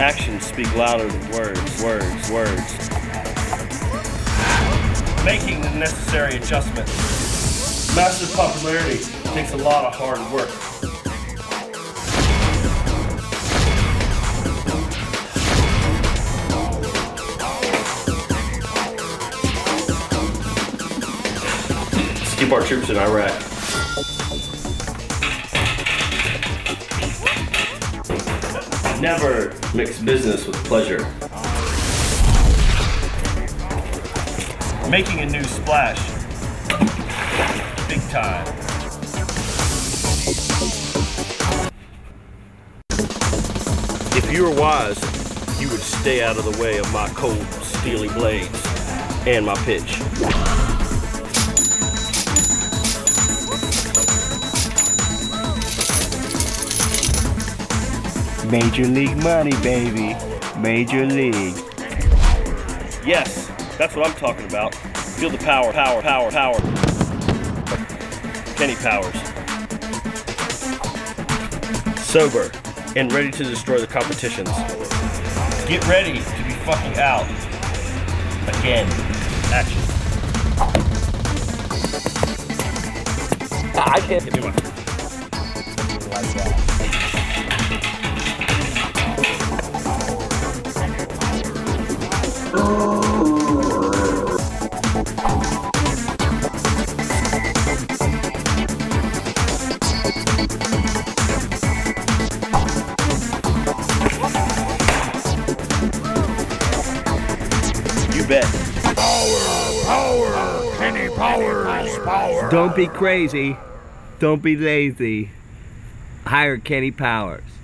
Actions speak louder than words, words, words. Making the necessary adjustments. Massive popularity takes a lot of hard work. Let's keep our troops in Iraq. Never mix business with pleasure. Making a new splash. Big time. If you were wise, you would stay out of the way of my cold, steely blades and my pitch. Major League money, baby. Major League. Yes, that's what I'm talking about. Feel the power, power, power, power. Kenny Powers. Sober and ready to destroy the competitions. Get ready to be fucking out. Again. Action. Ah, I can't do it. like that. You bet. Power power. Kenny Powers Power. Don't be crazy. Don't be lazy. Hire Kenny Powers.